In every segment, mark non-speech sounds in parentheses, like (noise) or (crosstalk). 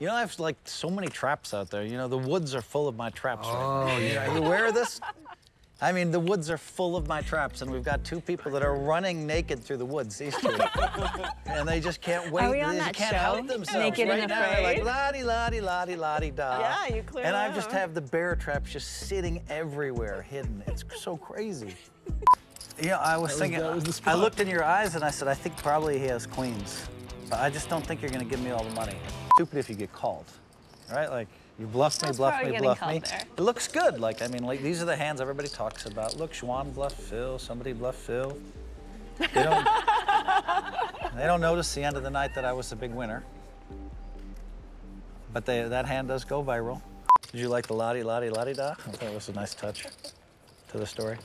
You know, I have like so many traps out there. You know, the woods are full of my traps. Oh, right now. yeah. Are you aware of this? (laughs) I mean, the woods are full of my traps, and we've got two people that are running naked through the woods. These two, (laughs) and they just can't wait. Are we on they that can't show? help themselves. Naked right and now, they're like Afraid? lottie, lottie, lottie, lottie, da. Yeah, you clearly And I just have the bear traps just sitting everywhere, hidden. It's so crazy. (laughs) Yeah, I was was- thinking. that was I looked in your eyes and I said, I think probably he has queens, but I just don't think you're gonna give me all the money. Stupid if you get called, right? Like you bluff me, bluff me, bluff me. there. It looks good. Like I mean, like these are the hands everybody talks about. Look, Xuan bluffed Phil. Somebody bluffed Phil. They don't. (laughs) they don't notice the end of the night that I was the big winner. But they, that hand does go viral. Did you like the lottie, lottie, lottie da? I thought it was a nice touch to the story.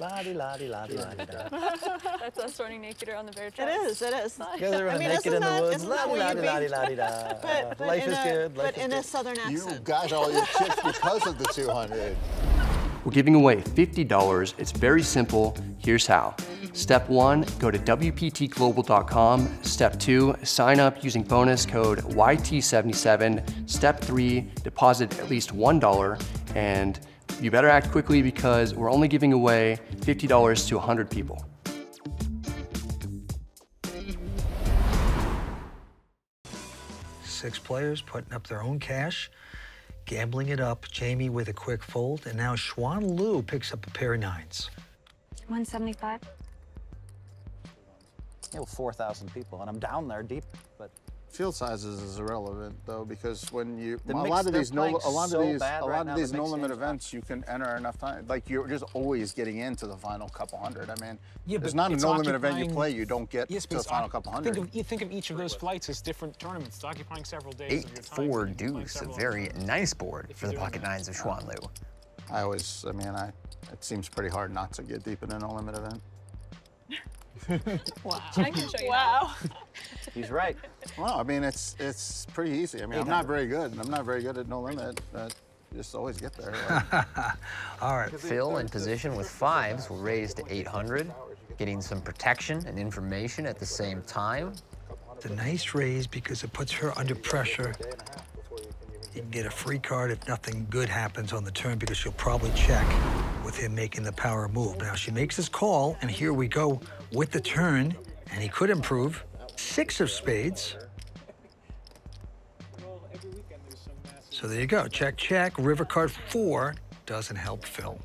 Lottie, lottie, lottie, lottie da. (laughs) That's us running naked around the bear It trap. is, it is. (laughs) You guys are I running mean, naked isn't in the woods. isn't that Lottie, what lottie, you'd be- lottie, lottie da. But, but Life in is a, good. Life But is in a good. southern You got all your chips because of the 200. We're giving away $50. It's very simple. Here's how. Step one, go to WPTglobal.com. Step two, sign up using bonus code YT77. Step three, deposit at least $1. And you better act quickly because we're only giving away $50 to 100 people. Six players putting up their own cash, gambling it up. Jamie with a quick fold, and now Xuan Liu picks up a pair of nines. 175. Yeah, well, 4,000 people, and I'm down there deep, but Field sizes is irrelevant though because when you The a mix- lot of these no a lot so of these a lot now, of the these no limit game's events you can enter enough time like you're just always getting into the final couple hundred. I mean, Yeah, there's not a no limit event you play you don't get Yes, to the final oc- couple think hundred. of, you think of each of those flights as different tournaments. It's occupying several days Eight of your time. four You're deuce, a very nice board for the pocket that. nines of Xuan Liu. I always I mean I it seems pretty hard not to get deep in a no limit event. (laughs) Wow. I can show you. Wow. (laughs) he's right. Well, I mean it's it's pretty easy. I mean I'm not very good. I'm not very good at no limit, but just always get there. Like, (laughs) (laughs) All right. Phil in position with fives will raise to 800, getting some protection and information at the same time. It's a nice raise because it puts her under pressure. You can get a free card if nothing good happens on the turn because she'll probably check with him making the power move. Now she makes his call, and here we go with the turn, and he could improve. Six of spades. So there you go. Check, check. River card four doesn't help Phil.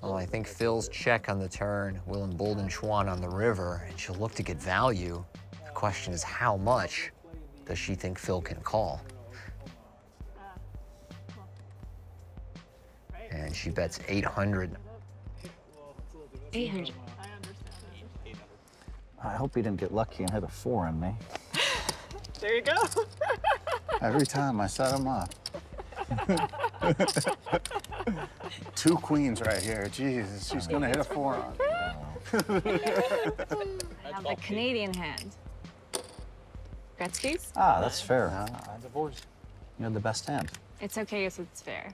Well, I think Phil's check on the turn will embolden Xuan on the river, and she'll look to get value. The question is how much does she think Phil can call? And she bets 800. 800. I hope he didn't get lucky and hit a four on me. (laughs) There you go. (laughs) Every time I set him up. (laughs) Two queens right here. Jesus, she's gonna hit a four on. I have the Canadian hand. Gretzky's? Ah, that's fair. Huh? I divorced. You had the best hand. It's okay if it's fair.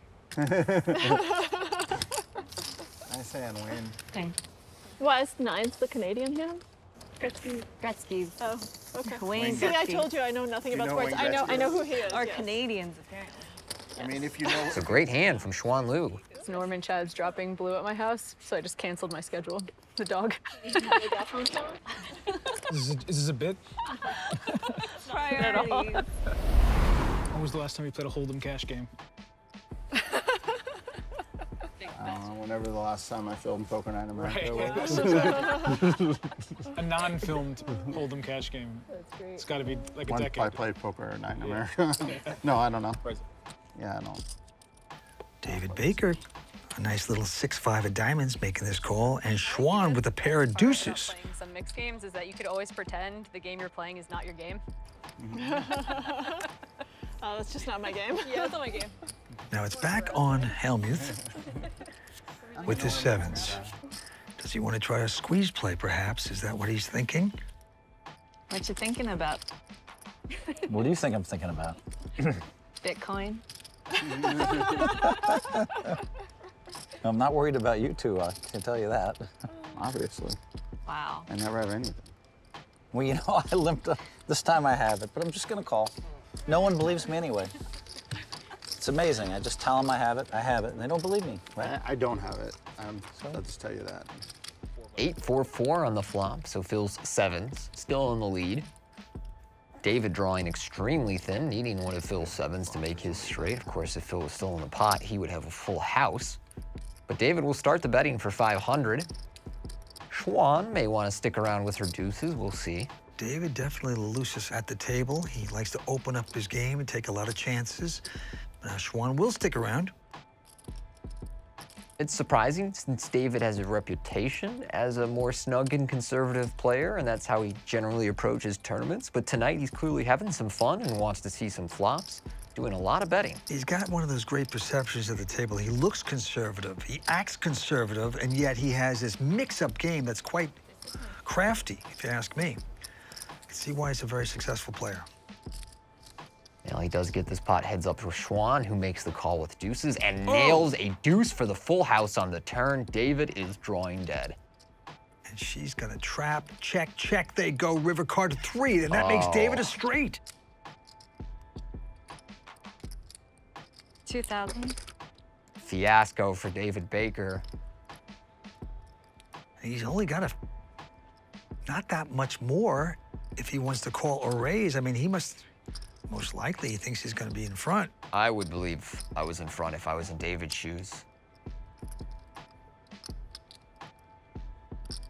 Nice hand, Wayne. Okay. Why is nines the Canadian hand? Gretzky's. Oh, okay. Wayne See, I told you I know nothing You about know sports. I know, I know who he is. Or yes. Canadians, apparently. I mean, if you know, It's a great hand from Xuan Liu. Norman Chad's dropping blue at my house, so I just canceled my schedule. The dog. (laughs) Is this, a, is this a bit? (laughs) Priorities. When was the last time you played a Hold'em cash game? Whenever the last time I filmed Poker Night in America Right. was. (laughs) (laughs) A non-filmed Hold'em cash game. That's great. It's got to be like a When decade. I played Poker Night in America. (laughs) no, I don't know. Yeah, I don't. David Baker, a nice little six-five of diamonds making this call, and Xuan with a pair of deuces. Playing some mixed games is that you could always pretend the game you're playing is not your game. Mm-hmm. Oh, that's just not my game. Yeah, that's not my game. Now it's back on Hellmuth with his sevens. Does he want to try a squeeze play, perhaps? Is that what he's thinking? What you thinking about? (laughs) What do you think I'm thinking about? (laughs) Bitcoin? (laughs) I'm not worried about you two, I can tell you that. Obviously. Wow. I never have anything. Well, you know, I limped. Up. This time I have it, but I'm just gonna call. No one believes me anyway. It's amazing. I just tell them I have it, I have it, and they don't believe me, right? I, I don't have it. Um, I'll just tell you that. 8-4-4 on the flop, so Phil's sevens, still in the lead. David drawing extremely thin, needing one of Phil's sevens to make his straight. Of course, if Phil was still in the pot, he would have a full house. But David will start the betting for 500. Xuan may want to stick around with her deuces, we'll see. David definitely the loosest at the table. He likes to open up his game and take a lot of chances. Now, Xuan will stick around. It's surprising since David has a reputation as a more snug and conservative player, and that's how he generally approaches tournaments. But tonight, he's clearly having some fun and wants to see some flops, doing a lot of betting. He's got one of those great perceptions at the table. He looks conservative, he acts conservative, and yet he has this mix-up game that's quite crafty, if you ask me. I can see why he's a very successful player. Now he does get this pot heads up to Xuan, who makes the call with deuces and oh. nails a deuce for the full house on the turn. David is drawing dead. And she's gonna trap, check, check. They go river card three, and that makes David a oh. straight. 2,000. Fiasco for David Baker. He's only got a not that much more if he wants to call or raise. I mean, he must most likely he thinks he's gonna be in front. I would believe I was in front if I was in David's shoes.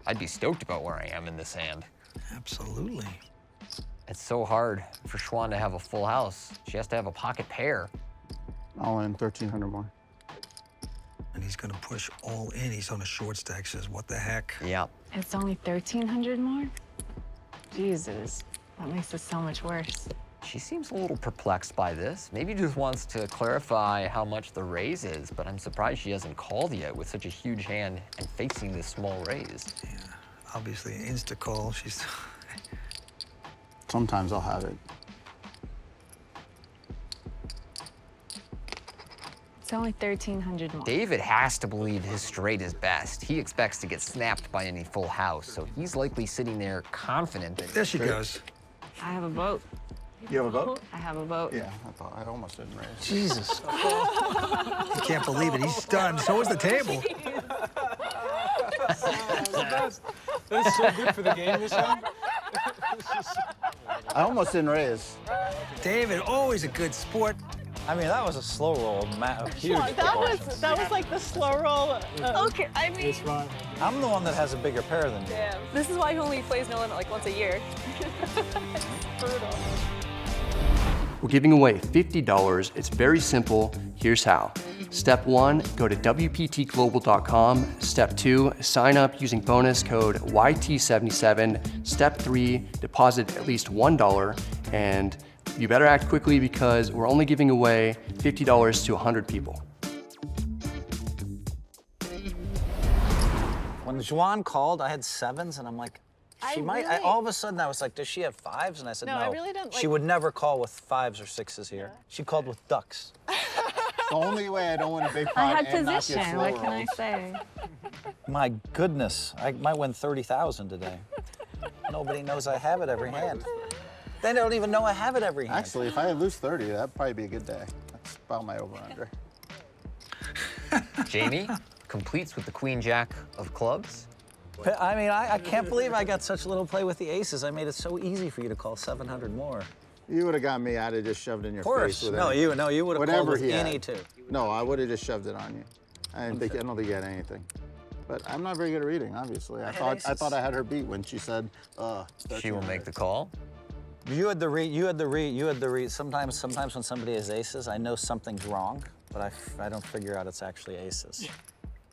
I'd be stoked about where I am in this hand. Absolutely. It's so hard for Xuan to have a full house. She has to have a pocket pair. All in 1,300 more. And he's gonna push all in. He's on a short stack, says, what the heck? Yeah. It's only 1,300 more? Jesus, that makes it so much worse. She seems a little perplexed by this. Maybe just wants to clarify how much the raise is, but I'm surprised she hasn't called yet with such a huge hand and facing this small raise. Yeah, obviously, an insta call. She's (laughs) Sometimes I'll have it. It's only 1,300 more. David has to believe his straight is best. He expects to get snapped by any full house, so he's likely sitting there confident. that- there. She goes. I have a vote. You have a boat? I have a boat. Yeah, I thought I almost didn't raise. Jesus. (laughs) He can't believe it. He's stunned. So is the table. (laughs) That's so good for the game this time. I almost didn't raise. David, always a good sport. I mean, that was a slow roll, ma- of huge That was proportions. that was like the slow roll. Uh, Okay, I mean, I'm the one that has a bigger pair than you. Damn. This is why he only plays no limit like once a year. (laughs) Brutal. We're giving away $50. It's very simple. Here's how. Step one, go to WPTglobal.com. Step two, sign up using bonus code YT77. Step three, deposit at least $1. And you better act quickly because we're only giving away $50 to 100 people. When Xuan called, I had sevens, and I'm like, she I might. I, all of a sudden, I was like, does she have fives? And I said, No, no. I really didn't, She would never call with fives or sixes here. She called with ducks. (laughs) The only way I don't win a big pot I had and not get position. What can I say? My goodness, I might win 30,000 today. Nobody knows I have it every hand. They don't even know I have it every hand. Actually, if I lose 30, that'd probably be a good day. That's about my over-under. (laughs) Jamie completes with the queen jack of clubs. But, I mean, I, I can't believe I got such a little play with the aces. I made it so easy for you to call 700 more. You would have got me. I'd have just shoved it in your Of course. face. with No, you no, you would have called with he had. any two. No, I would have just shoved it on you. I didn't think. I don't think you had anything. But I'm not very good at reading. Obviously, I, had thought I thought I had her beat when she said, "Uh." She will make the call. You had the read. You had the read. You had the read. Sometimes, sometimes when somebody has aces, I know something's wrong, but I, I don't figure out it's actually aces.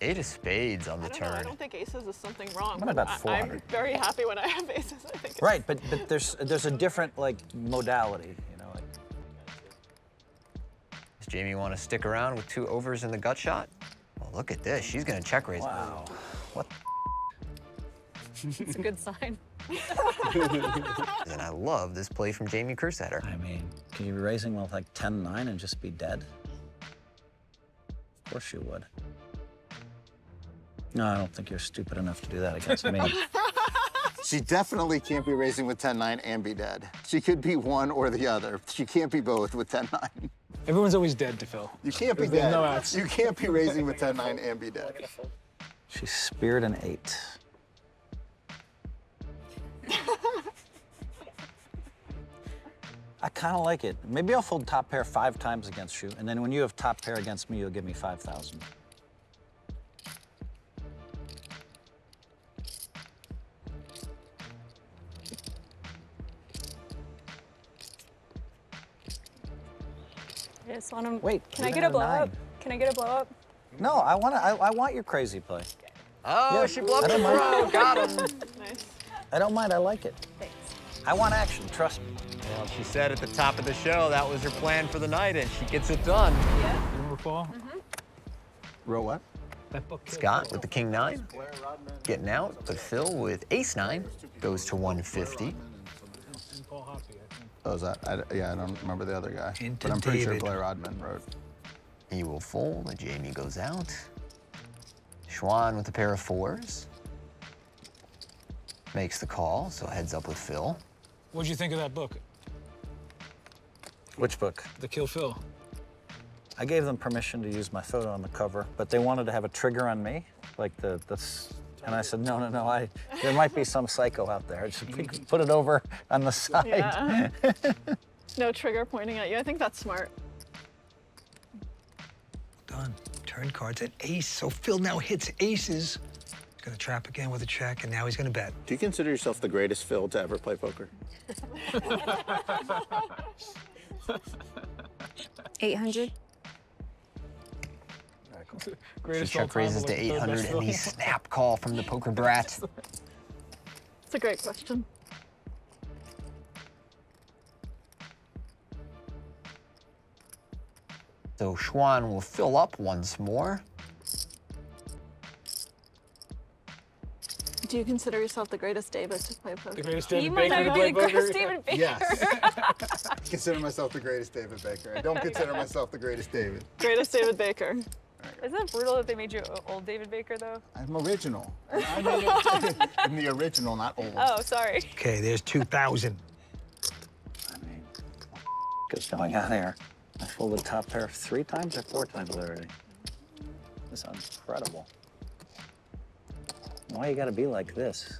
Eight of spades on the I don't know. I don't think aces is something wrong. I'm about I, 400. I'm very happy when I have aces. I think. Right, but but there's there's a different like modality. You know, like Does Jamie want to stick around with two overs in the gut shot? Well, look at this. She's going to check raise. wow, what? (laughs) It's a good sign. (laughs) And I love this play from Jamie Kerstetter. I mean, could you be raising with like 10-9 and just be dead? Of course you would. No, I don't think you're stupid enough to do that against me. (laughs) She definitely can't be raising with 10-9 and be dead. She could be one or the other. She can't be both with 10-9. Everyone's always dead to Phil. You can't be There's dead. no outs. You can't be raising with 10-9 and be dead. She speared an eight. I kind of like it. Maybe I'll fold top pair five times against you, and then when you have top pair against me, you'll give me 5,000. Just want to. Wait, Can I get a a blow up? Can I get a blow up? No, I want to. I, I want your crazy play. Oh, Yeah, she bluffed I the don't pro. Got him. (laughs) Nice. I don't mind. I like it. Thanks. I want action. Trust me. Well, she said at the top of the show that was her plan for the night, and she gets it done. Remember Paul? Mm-hmm. Row what? That book killed Scott with the king nine, getting out, but Phil with ace nine goes to 150. Oh, is that? I, yeah, I don't remember the other guy. Into but I'm pretty David. sure Blair Rodman wrote. He will fold, and Jamie goes out. Xuan with a pair of fours. Makes the call, so heads up with Phil. What'd you think of that book, Which book? The Kill Phil? I gave them permission to use my photo on the cover, but they wanted to have a trigger on me, like the this. And I said, no, no, no. I there might be some psycho out there. Just (laughs) p- put it over on the side. Yeah. (laughs) no trigger pointing at you. I think that's smart. Done. Turn cards at ace. So Phil now hits aces. He's gonna trap again with a check, and now he's gonna bet. Do you consider yourself the greatest Phil to ever play poker? (laughs) Eight hundred. So Greatest all check raises to like the third 800, and the (laughs) snap call from the poker brat. It's a great question. So Xuan will fill up once more. Do you consider yourself the greatest David to play poker? The greatest You David might Baker to not play be the greatest. David Baker. Yes. (laughs) consider myself the greatest David Baker. I don't consider myself the greatest David. Greatest David Baker. Isn't it brutal that they made you old David Baker though? I'm original. (laughs) I made it in the original, not old. Oh, sorry. Okay, there's 2,000. I mean, what's going on here? I folded top pair three times or four times already. This is incredible. Why you gotta be like this?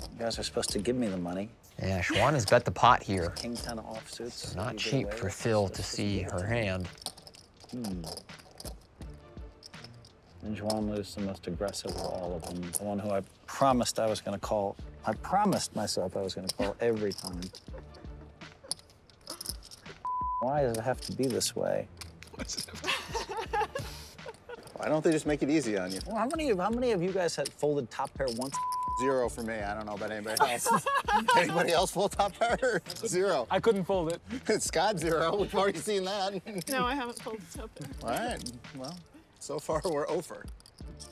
You guys are supposed to give me the money. Yeah, Xuan has bet the pot here. King ten of offsuits. Not cheap for Phil to see her hand. Hmm. And Xuan Liu's the most aggressive of all of them. The one who I promised I was gonna call. I promised myself I was gonna call every time. Why does it have to be this way? (laughs) Why don't they just make it easy on you? Well, how many of how many of you guys had folded top pair once? Zero for me. I don't know about anybody else. (laughs) anybody else fold top pair? (laughs) Zero. I couldn't fold it. Scott zero. We've already seen that. No, I haven't pulled top pair. All right. Well, so far we're over.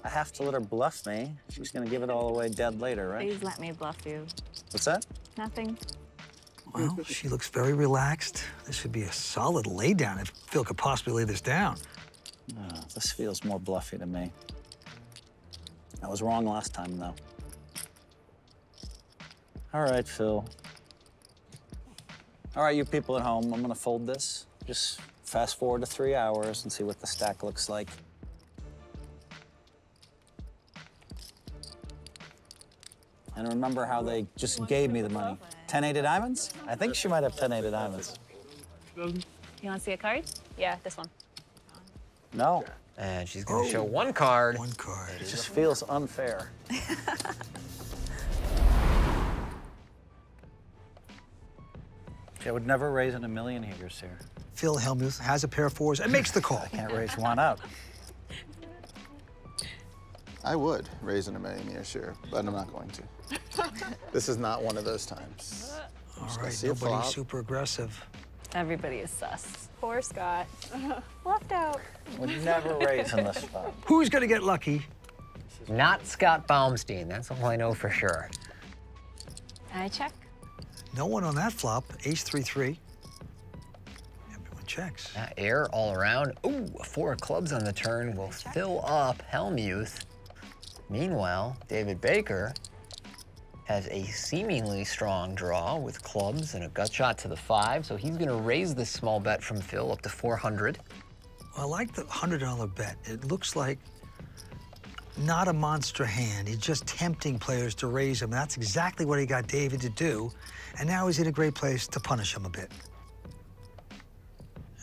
I have to let her bluff me. She's gonna give it all away dead later, right? Please let me bluff you. What's that? Nothing. Well, she looks very relaxed. This would be a solid laydown if Phil could possibly lay this down. Oh, this feels more bluffy to me. I was wrong last time, though. All right, Phil. All right, you people at home, I'm gonna fold this. Just fast forward to three hours and see what the stack looks like. And remember how they just gave me the money. 10 8 of diamonds? I think she might have 10 8 of diamonds. You want to see a card? Yeah, this one. No, And she's gonna show one card. One card. it just feels unfair. I would never raise in a million heaters here. Phil Hellmuth has a pair of fours and makes the call. I can't raise one out. I would raise in a million years, sure, but I'm not going to. This is not one of those times. All gonna see nobody's super aggressive. Everybody is sus. Poor Scott. (laughs) Left out. Would never raise in this spot. (laughs) Who's gonna get lucky? Not Scott Baumstein, that's all I know for sure. I check. No one on that flop. Ace three three. Everyone checks. Yeah, air all around. Ooh, four of clubs on the turn will fill up Hellmuth. Meanwhile, David Baker has a seemingly strong draw with clubs and a gut shot to the five, so he's gonna raise this small bet from Phil up to 400. I like the $100 bet. It looks like not a monster hand. He's just tempting players to raise him. That's exactly what he got David to do. And now he's in a great place to punish him a bit.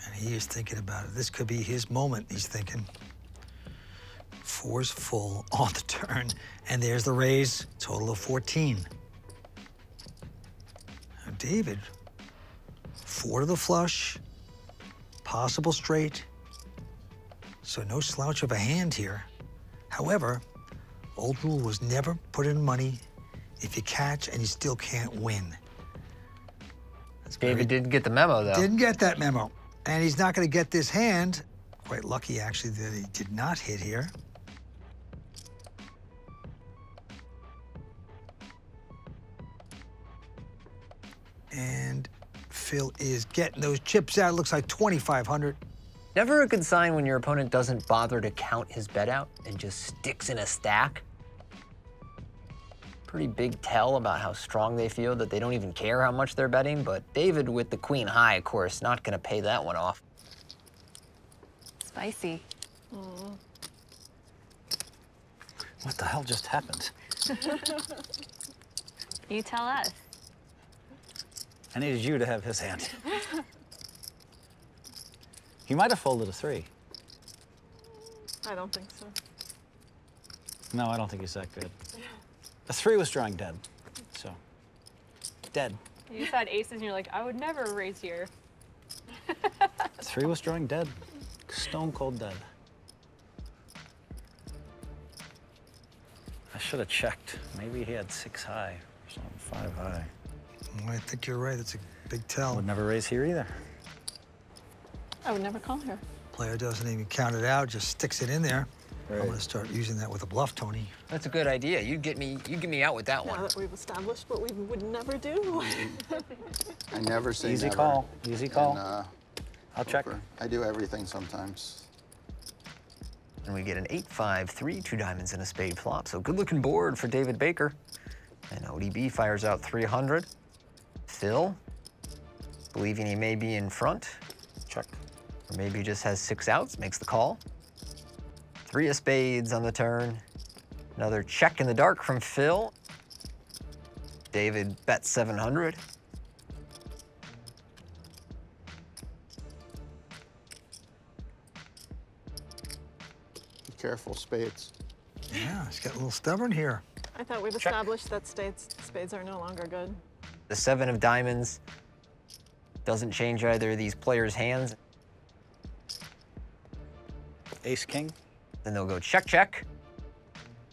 And he is thinking about it. This could be his moment, he's thinking. Four's full (laughs) on the turn. And there's the raise, total of 14. Now, David, four to the flush, possible straight. So no slouch of a hand here. However, old rule was never put in money if you catch and you still can't win. That's David didn't get the memo, though. didn't get that memo. And he's not going to get this hand. Quite lucky, actually, that he did not hit here. And Phil is getting those chips out. Looks like 2,500. Never a good sign when your opponent doesn't bother to count his bet out and just sticks in a stack. Pretty big tell about how strong they feel that they don't even care how much they're betting, but David with the queen high, of course, not gonna pay that one off. Spicy. What the hell just happened? (laughs) You tell us. I needed you to have his hand. He might have folded a three. I don't think so. No, I don't think he's that good. A three was drawing dead, so dead. You just had aces and you're like, I would never raise here. A (laughs) three was drawing dead, stone cold dead. I should have checked. Maybe he had six high or something, five high. I think you're right. It's a big tell. Would never raise here either. I would never call her. Player doesn't even count it out, just sticks it in there. I'm going to start using that with a bluff, Tony. That's a good idea. You'd get me, you'd get me out with that Now one. that we've established what we would never do. I never say Easy never. call, easy call. And, uh, I'll check. poker. I do everything sometimes. And we get an 8-5-3, two diamonds and a spade flop. So good looking board for David Baker. And ODB fires out 300. Phil, believing he may be in front, Check. or maybe he just has six outs, makes the call. Three of spades on the turn. Another check in the dark from Phil. David bets 700. Be careful, spades. Yeah, he's got a little stubborn here. I thought we've established that states, spades are no longer good. The seven of diamonds doesn't change either of these players' hands. Ace king. Then they'll go check, check.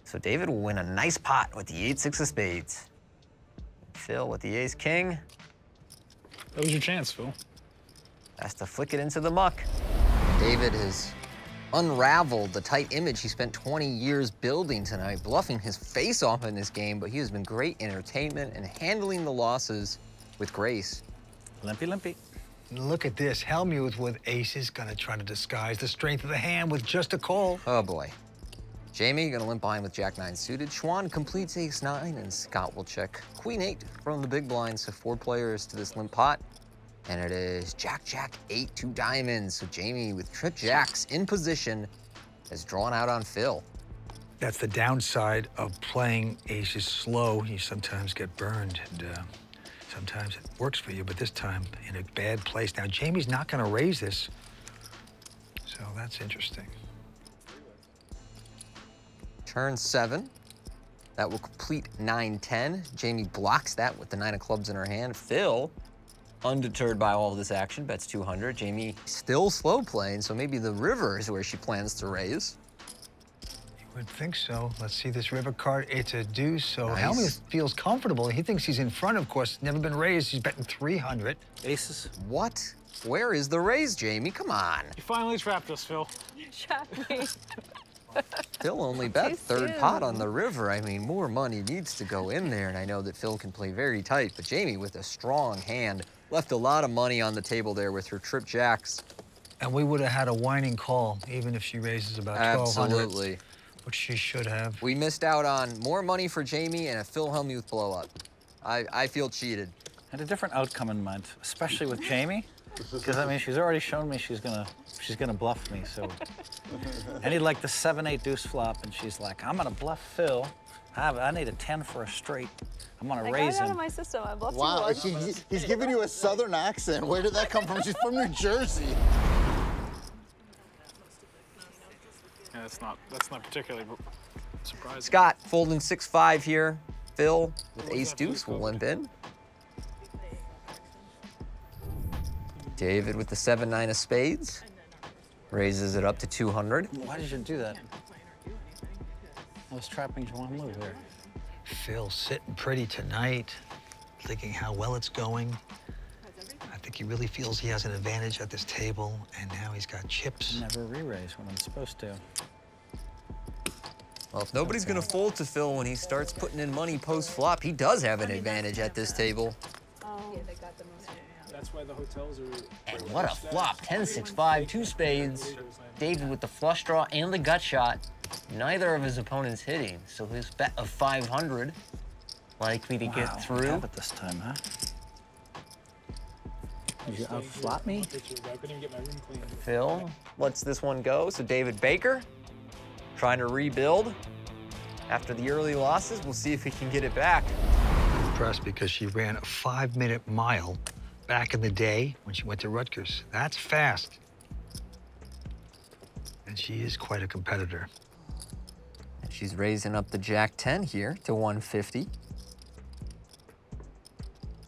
So David will win a nice pot with the eight, six of spades. Phil with the ace, king That was your chance, Phil. has to flick it into the muck. David has unraveled the tight image he spent 20 years building tonight, bluffing his face off in this game, but he has been great entertainment and handling the losses with grace. Limpy, limpy. Look at this. Hellmuth with aces gonna try to disguise the strength of the hand with just a call. Oh boy. Jamie gonna limp behind with Jack 9 suited. Schwan completes Ace 9, and Scott will check Queen 8 from the big blind. So four players to this limp pot. And it is Jack, Jack, 8, 2 diamonds. So Jamie with trip jacks in position is drawn out on Phil. That's the downside of playing aces slow. You sometimes get burned, and uh, sometimes it works for you, but this time in a bad place. Now, Jamie's not going to raise this, so that's interesting. Turn 7. That will complete 9 10. Jamie blocks that with the 9 of clubs in her hand. Phil, undeterred by all this action, bets 200. Jamie still slow playing, so maybe the river is where she plans to raise. You would think so. Let's see this river card. It's a deuce, so Nice. Hellmuth feels comfortable. He thinks he's in front, of course. Never been raised. He's betting 300. Aces. What? Where is the raise, Jamie? Come on. You finally trapped us, Phil. Trap me. (laughs) Phil only bet Too third soon. pot on the river. I mean, more money needs to go in there, and I know that Phil can play very tight, but Jamie with a strong hand left a lot of money on the table there with her trip jacks. And we would have had a whining call, even if she raises about 1200. Absolutely. Which she should have. We missed out on more money for Jamie and a Phil Hellmuth blow up. I, I feel cheated. I had a different outcome in mind, especially with Jamie, because I mean she's already shown me she's gonna she's gonna bluff me. So I need like the seven eight deuce flop, and she's like, I'm gonna bluff Phil. I, I need a ten for a straight. I'm gonna I got raise it out him. of my system. I bluffed Wow, he, once. he- he's giving you a southern accent. Where did that come from? She's from New Jersey. Yeah, that's not that's not particularly surprising. Scott folding 6-5 here. Phil with ace deuce will limp in. David with the 7-9 of spades. Raises it up to 200. Why did you do that? I was trapping one move there. Phil sitting pretty tonight, thinking how well it's going. I think he really feels he has an advantage at this table, and now he's got chips. Never re-raise when I'm supposed to. Well, if nobody's gonna fold to Phil when he starts putting in money post-flop, he does have an advantage at this table. That's why the hotels are. And what a flop. 10, 6, 5, two spades. David with the flush draw and the gut shot. Neither of his opponents hitting, so his bet of 500 likely to Wow, get what through. happened this time, huh? Did you outflop me? Picture, I couldn't even get my room clean. Phil lets this one go. So David Baker trying to rebuild after the early losses. We'll see if he can get it back. Impressed because she ran a five-minute mile back in the day when she went to Rutgers. That's fast. And she is quite a competitor. And she's raising up the Jack 10 here to 150.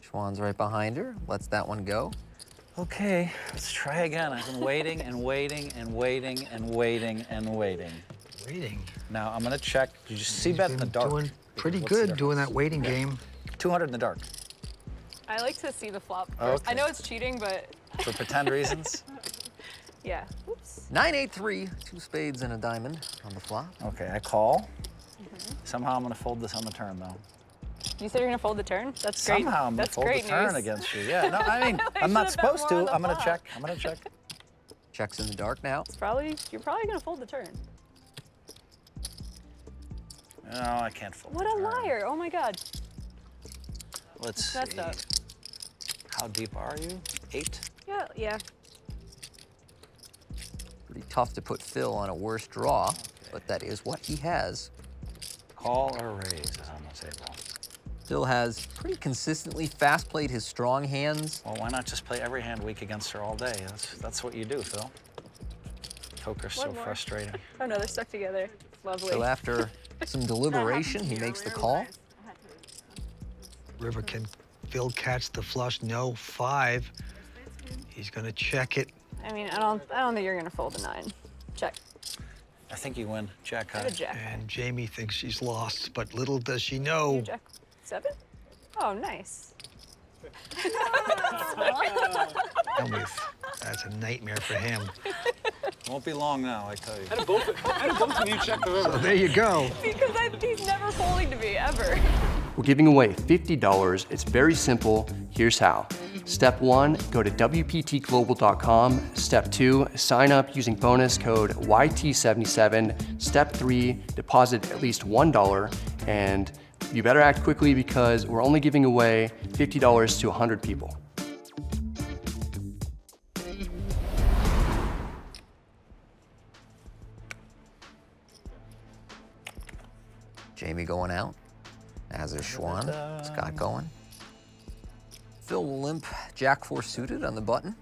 Xuan's right behind her. Lets that one go. Okay, let's try again. I've been waiting and waiting and waiting and waiting and waiting. Waiting. Now I'm gonna check. Did you see bet in the dark? Doing pretty What's good doing that difference? waiting game. 200 in the dark I like to see the flop first. I know it's cheating, but for pretend reasons. (laughs) yeah. Oops. 983, two spades and a diamond on the flop. Okay, I call. Somehow I'm gonna fold this on the turn though. You said you're gonna fold the turn? That's great. Somehow I'm gonna That's fold the great turn news. against you. (laughs) Yeah, no, I mean I I'm not supposed to. I'm gonna check. I'm gonna check. (laughs) Checks in the dark now. It's probably you're probably gonna fold the turn. No, I can't fold. What the a turn. liar! Oh my God. Let's Messed see. up. How deep are you? Eight. Yeah, yeah. Pretty tough to put Phil on a worse draw, but that is what he has. Call or raise is on the table. Phil has pretty consistently fast played his strong hands. Well, why not just play every hand weak against her all day? That's that's what you do, Phil. Poker's so more. frustrating. Oh no, they're stuck together. Lovely. So after (laughs) some deliberation, he makes the call. River can Phil catch the flush? No, five. He's gonna check it. I mean, I don't, I don't think you're gonna fold a nine. Check. I think you win. Jack high. jack. And Jamie thinks she's lost, but little does she You know. jack seven. Oh, nice. (laughs) Hellmuth. That's a nightmare for him. Won't be long now, I tell you. How did both, how did both of you check the river? So there you go. Because I, he's never folding to me ever. We're giving away $50. It's very simple. Here's how. Step one, go to WPTglobal.com. Step two, sign up using bonus code YT77. Step three, deposit at least $1. And you better act quickly because we're only giving away $50 to 100 people. Jamie going out, as is Xuan. Scott going. Phil will limp Jack 4 suited on the button.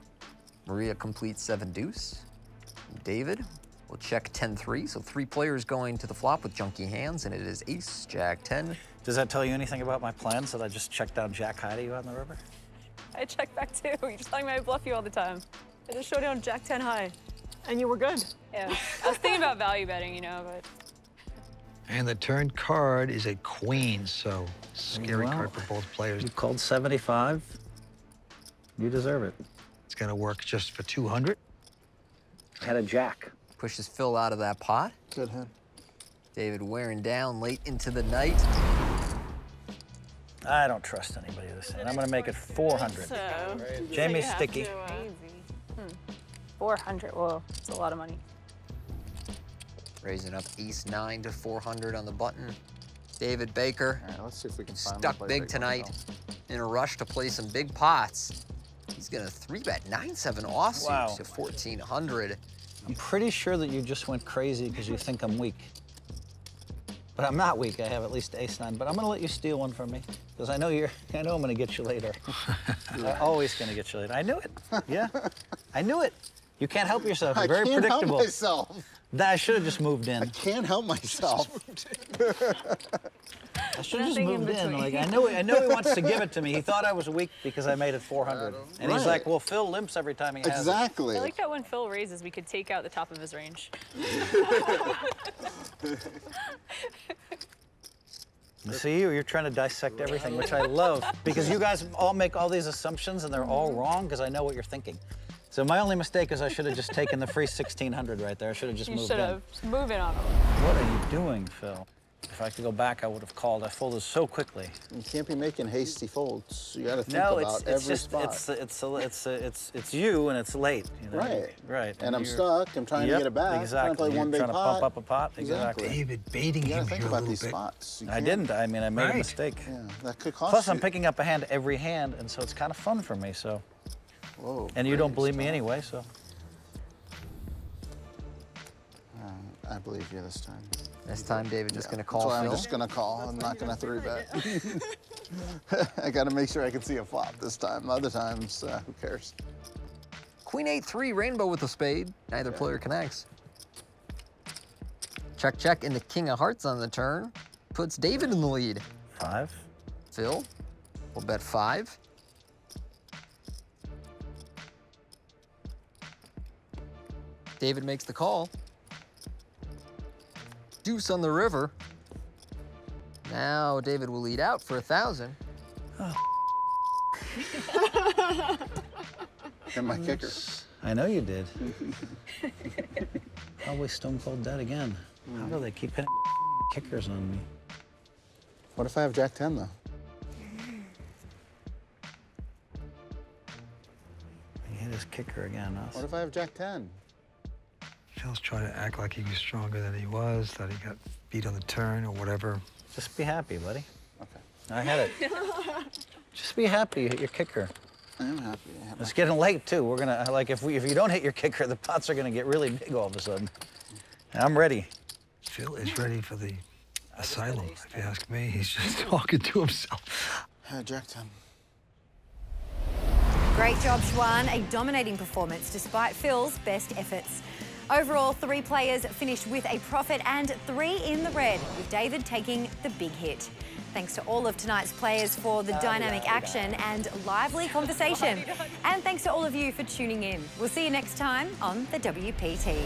Maria completes 7 deuce. David will check 10 3. So three players going to the flop with junky hands, and it is ace, jack 10. Does that tell you anything about my plans that I just checked down Jack high to you on the river? I checked back too. (laughs) You're just telling me I bluff you all the time. I just showed down Jack 10 high. And you were good. Yeah. I was thinking about value betting, you know, but And the turned card is a queen, so scary Wow. card for both players. You called 75. You deserve it. It's gonna work just for 200. I had a Jack. Pushes Phil out of that pot. Good hand. David wearing down late into the night. I don't trust anybody this hand. I'm gonna make it 400. so. Jamie's you sticky. to, uh, 400. Whoa, that's a lot of money. Raising up ace nine to 400 on the button. David Baker, All right, let's see if we can finally stuck play big tonight though. in a rush to play some big pots. He's gonna three bet 9-7 offsuit Wow. to 1400. I'm pretty sure that you just went crazy because you think I'm weak. But I'm not weak. I have at least ace nine. But I'm gonna let you steal one from me because I know you're. (laughs) I know I'm gonna get you later. (laughs) I'm always gonna get you later. I knew it. Yeah, (laughs) I knew it. You can't help yourself. You're I very can't help predictable. myself. That I should have just moved in. I can't help myself. I should have just Nothing in moved in. Like I know, I know he wants to give it to me. He thought I was weak because I made it 400, and he's like, "Well, Phil limps every time he has it." exactly. I like that when Phil raises, we could take out the top of his range. (laughs) See you, you're trying to dissect everything, which I love because you guys all make all these assumptions and they're all wrong because I know what you're thinking. So my only mistake is I should have just taken the free 1600 right there. I should have just You moved should have. Just move in on him. What are you doing, Phil? If I could go back, I would have called. I folded so quickly. You can't be making hasty folds. You got to think no, about it's, it's every just spot. it's it's it's it's it's you and it's late. You know? Right. Right. and I'm stuck. I'm trying Yep, to get it back. Exactly. Trying to play You're one big trying to pump up a pot. Exactly. Exactly. David baiting You got him to think here a about little these bit. spots. I didn't. I mean, I made Right. a mistake. Yeah, that could cost Plus, you. I'm picking up a hand every hand, and so it's kind of fun for me. So, Whoa. and you don't great believe me anyway. So, I believe you this time. This time, David just gonna That's call why I'm just gonna call. I'm not gonna three bet. (laughs) (laughs) I gotta make sure I can see a flop this time. Other times, uh, who cares? Queen eight three rainbow with a spade. Neither player connects. Check check and the king of hearts on the turn puts David in the lead. five. Phil will bet five. David makes the call. Deuce on the river. Now David will lead out for a thousand. Oh, And my kicker. I know you did. (laughs) Probably stone cold dead again. How do they keep hitting (laughs) kickers on me? What if I have Jack 10 though? He hit his kicker again. Huh? What if I have Jack 10? Phil's trying to act like he was stronger than he was, that he got beat on the turn or whatever. Just be happy, buddy. Okay. I had it. (laughs) Just be happy you hit your kicker. I am happy. I have It's getting late too. We're gonna like if we if you don't hit your kicker, the pots are gonna get really big all of a sudden. And I'm ready. Phil is ready for the asylum, if you ask me. He's just (laughs) talking to himself. I had Jack 10. Great job, Xuan. A dominating performance despite Phil's best efforts. Overall, three players finished with a profit and three in the red, with David taking the big hit. Thanks to all of tonight's players for the dynamic action and lively (laughs) conversation. And thanks to all of you for tuning in. We'll see you next time on the WPT.